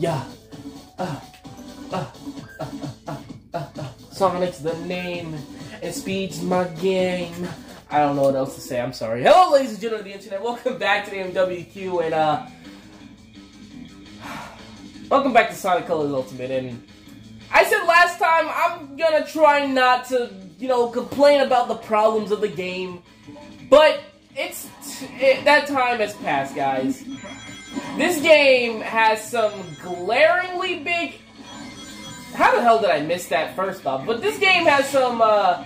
Yeah. Uh, uh, uh, uh, uh, uh. Sonic's the name, and Speed's my game. I don't know what else to say. I'm sorry. Hello, ladies and gentlemen of the internet. Welcome back to the MWQ, and uh, welcome back to Sonic Colors Ultimate. And I said last time I'm gonna try not to, you know, complain about the problems of the game, but it's it, that time has passed, guys. This game has some glaringly big. How the hell did I miss that first off? But this game has some. uh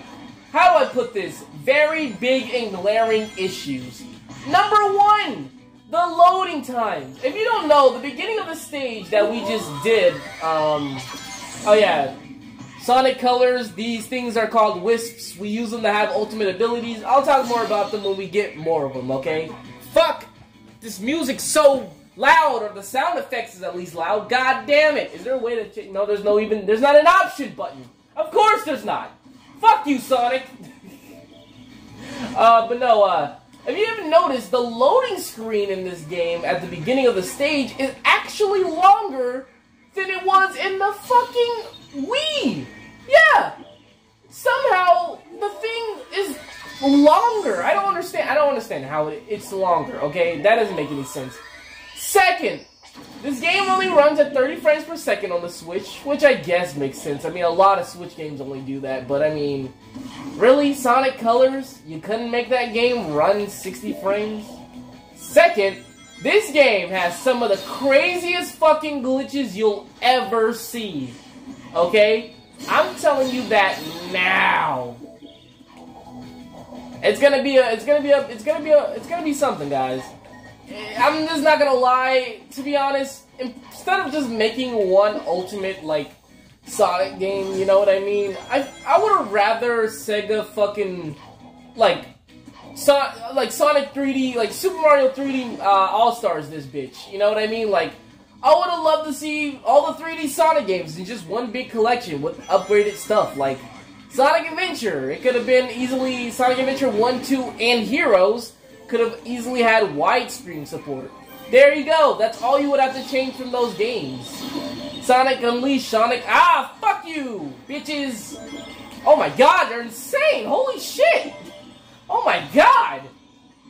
how do I put this? Very big and glaring issues. Number one, the loading times. If you don't know, the beginning of the stage that we just did, um, oh yeah, Sonic Colors, these things are called Wisps. We use them to have ultimate abilities. I'll talk more about them when we get more of them, okay? Fuck! This music's so loud, or the sound effects is at least loud. God damn it! Is there a way to change? No, there's no even, there's not an option button. Of course there's not. Fuck you, Sonic! uh, but no, uh, if you haven't noticed, the loading screen in this game at the beginning of the stage is actually longer than it was in the fucking Wii! Yeah! Somehow, the thing is longer. I don't understand. I don't understand how it, it's longer, okay? That doesn't make any sense. Second, this game only runs at 30 frames per second on the Switch, which I guess makes sense. I mean, a lot of Switch games only do that, but I mean, really, Sonic Colors, you couldn't make that game run 60 frames? Second, this game has some of the craziest fucking glitches you'll ever see. Okay? I'm telling you that now. It's gonna be a, it's gonna be a, it's gonna be a, it's gonna be something, guys. I'm just not gonna lie, to be honest, instead of just making one ultimate, like, Sonic game, you know what I mean? I I would have rather Sega fucking, like, so, like Sonic 3D, like Super Mario 3D uh, All-Stars this bitch, you know what I mean? Like, I would have loved to see all the 3D Sonic games in just one big collection with upgraded stuff, like Sonic Adventure. It could have been easily Sonic Adventure 1, 2, and Heroes, could have easily had widescreen support. There you go. That's all you would have to change from those games. Sonic Unleashed, Sonic... Ah, fuck you, bitches. Oh my god, they're insane. Holy shit. Oh my god.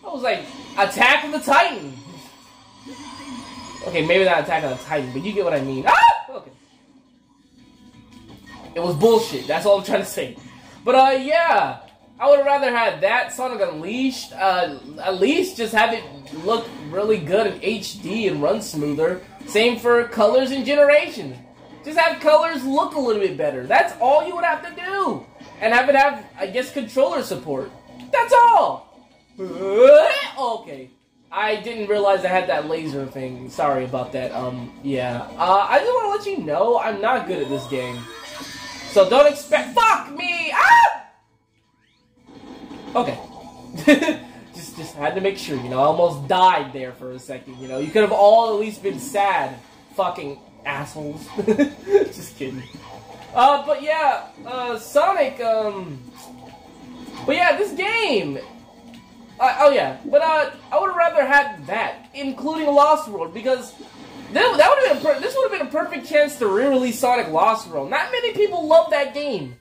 That was like Attack of the Titan. Okay, maybe not Attack of the Titan, but you get what I mean. Ah! Okay. It was bullshit. That's all I'm trying to say. But, uh, yeah. I would rather have that Sonic Unleashed. Uh, at least just have it look really good in HD and run smoother. Same for colors and generations. Just have colors look a little bit better. That's all you would have to do. And have it have, I guess, controller support. That's all. Okay. I didn't realize I had that laser thing. Sorry about that. Um, yeah. Uh, I just want to let you know I'm not good at this game. So don't expect- FUCK ME! Okay. just just had to make sure, you know, I almost died there for a second, you know. You could have all at least been sad. Fucking assholes. just kidding. Uh, but yeah, uh, Sonic, um... But yeah, this game... Uh, oh yeah, but uh, I would have rather had that, including Lost World, because that, that would have been this would have been a perfect chance to re-release Sonic Lost World. Not many people love that game,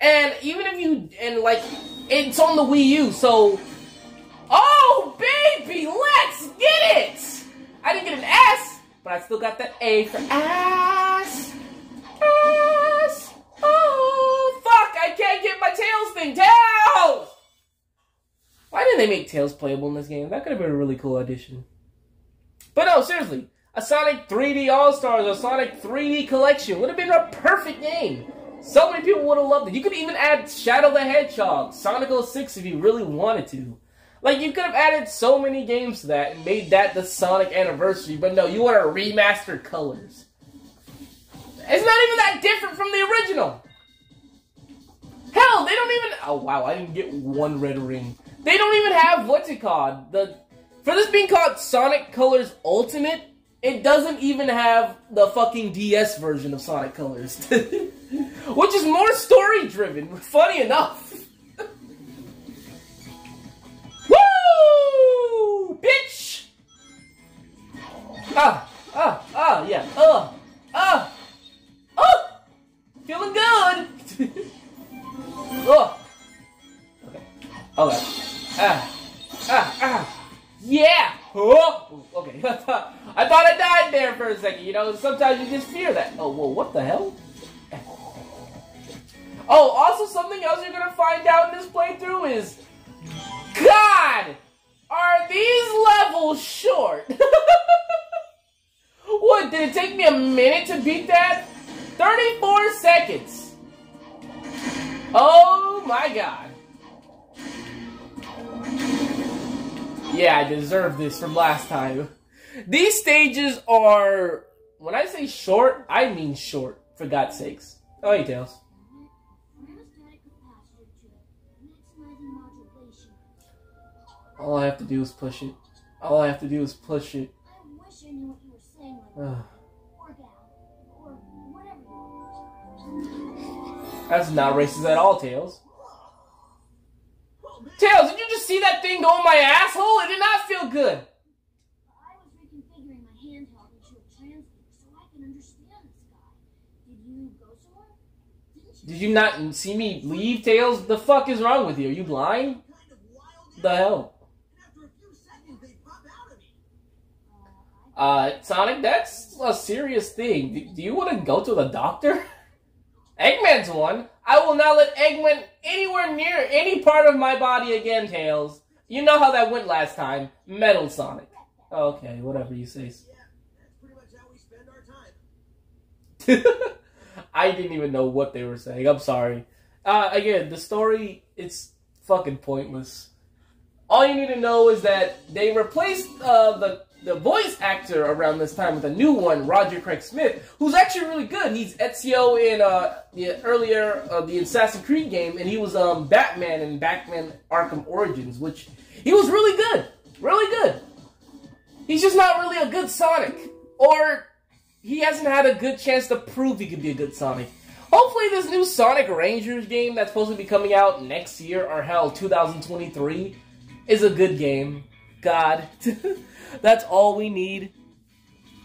and even if you and like it's on the Wii U, so... Oh, baby, let's get it! I didn't get an S, but I still got that A for ass. Ass. Oh, fuck, I can't get my Tails thing. Tails! Why didn't they make Tails playable in this game? That could have been a really cool addition. But no, seriously, a Sonic 3D All-Stars or Sonic 3D Collection would have been a perfect game. So many people would have loved it. You could even add Shadow the Hedgehog, Sonic 06 if you really wanted to. Like, you could have added so many games to that and made that the Sonic anniversary, but no, you want to remaster colors. It's not even that different from the original. Hell, they don't even... Oh, wow, I didn't get one red ring. They don't even have, what's it called? The For this being called Sonic Colors Ultimate, it doesn't even have the fucking DS version of Sonic Colors. which is more story driven, funny enough. Woo! Bitch! Ah, ah, ah, yeah, uh, ah, oh! Feeling good! oh! Okay, okay, ah, ah, ah, yeah! Oh! Okay, I thought I died there for a second, you know, sometimes you just fear that. Oh, whoa, what the hell? Oh, also something else you're gonna find out in this playthrough is, God, are these levels short? what, did it take me a minute to beat that? 34 seconds. Oh my god. Yeah, I deserve this from last time. These stages are, when I say short, I mean short, for God's sakes. Oh, hey, Tails. All I have to do is push it. All I have to do is push it. I wish I knew what you were saying, like Ugh. work or whatever. That's not racist at all, Tails. Tails, did you just see that thing go in my asshole? It did not feel good. I was reconfiguring my handheld into a transmitter so I can understand this guy. Did you go somewhere? Didn't you? Not see me leave, Tails? The fuck is wrong with you? Are you blind? kind of wild The hell? and after a few seconds they pop out of me. Uh, Sonic, that's a serious thing. Do, do you want to go to the doctor? Eggman's one. I will not let Eggman anywhere near any part of my body again, Tails. You know how that went last time. Metal Sonic. Okay, whatever you say. Yeah, that's pretty much how we spend our time. I didn't even know what they were saying. I'm sorry. Uh, again, the story, it's fucking pointless. All you need to know is that they replaced uh, the the voice actor around this time with a new one, Roger Craig Smith, who's actually really good. He's Ezio in uh, the earlier uh, the Assassin's Creed game, and he was um, Batman in Batman Arkham Origins, which he was really good, really good. He's just not really a good Sonic, or he hasn't had a good chance to prove he could be a good Sonic. Hopefully, this new Sonic Rangers game that's supposed to be coming out next year, or hell, 2023, is a good game. God, that's all we need.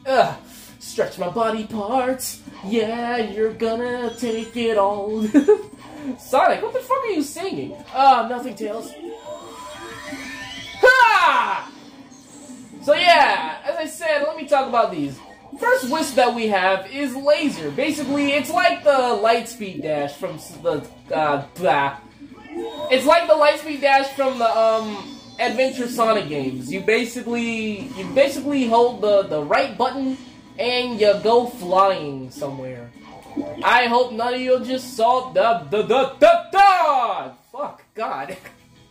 Ugh, stretch my body parts. Yeah, you're gonna take it all. Sonic, what the fuck are you singing? Ah, nothing, Tails. Ha! So yeah, as I said, let me talk about these. First wisp that we have is laser. Basically, it's like the Lightspeed Dash from the uh, blah. It's like the Lightspeed Dash from the um Adventure Sonic games. You basically you basically hold the the right button and you go flying somewhere. I hope none of you just saw the the the the, the fuck God.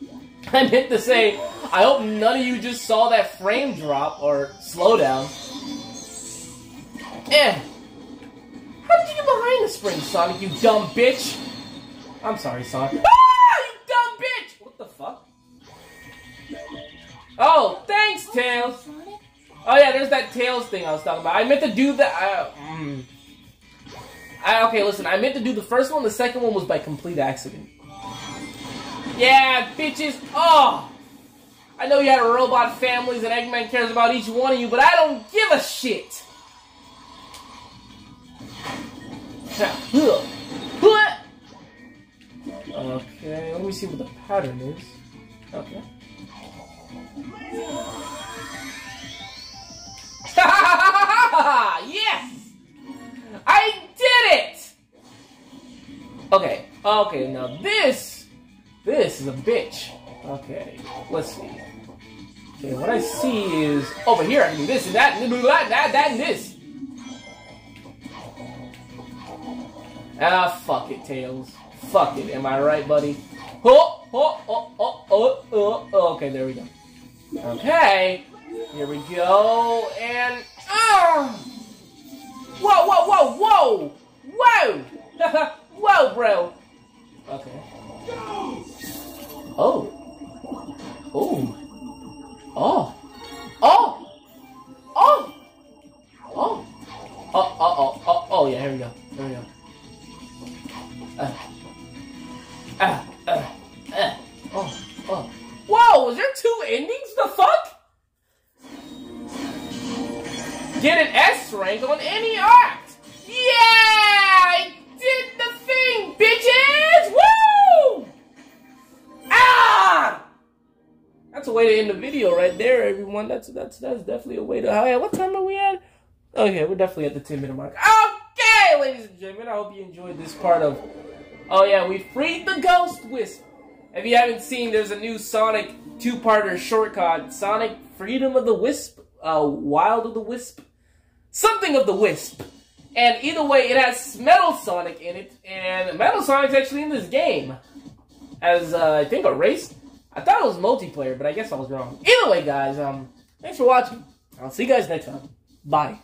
I meant to say, I hope none of you just saw that frame drop or slowdown. Eh. How did you get behind the spring, Sonic, you dumb bitch? I'm sorry, Sonic. Oh, thanks, Tails. Oh yeah, there's that Tails thing I was talking about. I meant to do that. I, mm. I, okay, listen. I meant to do the first one. The second one was by complete accident. Yeah, bitches. Oh, I know you had robot families and Eggman cares about each one of you, but I don't give a shit. Okay, let me see what the pattern is. Okay. yes! I did it! Okay, okay, now this, this is a bitch. Okay, let's see. Okay, what I see is, over here I can do this and that, and that, that, that, and this. Ah, fuck it, Tails. Fuck it, am I right, buddy? Oh, oh, oh, oh, oh, oh. Okay, there we go. Okay, here we go, and ah! Whoa, whoa, whoa, whoa, whoa, whoa, bro. Okay. Oh. Oh. Oh. Oh. Oh. Oh. Oh, oh, oh, oh, oh, yeah, here we go. Here we go. Uh, On any art. Yeah, I did the thing, bitches! Woo! Ah! That's a way to end the video right there, everyone. That's that's that's definitely a way to. Oh yeah, what time are we at? Okay, we're definitely at the ten minute mark. Okay, ladies and gentlemen, I hope you enjoyed this part of. Oh yeah, we freed the ghost wisp. If you haven't seen, there's a new Sonic two-parter short Sonic Freedom of the Wisp, uh, Wild of the Wisp, something of the Wisp. And either way, it has Metal Sonic in it, and Metal Sonic's actually in this game as uh, I think a race. I thought it was multiplayer, but I guess I was wrong. Either way, guys, um, thanks for watching. I'll see you guys next time. Bye.